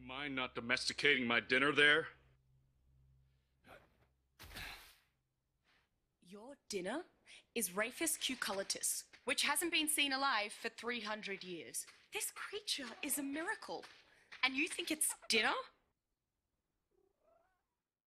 you mind not domesticating my dinner there? Your dinner is Raphus cucullatus, which hasn't been seen alive for 300 years. This creature is a miracle. And you think it's dinner?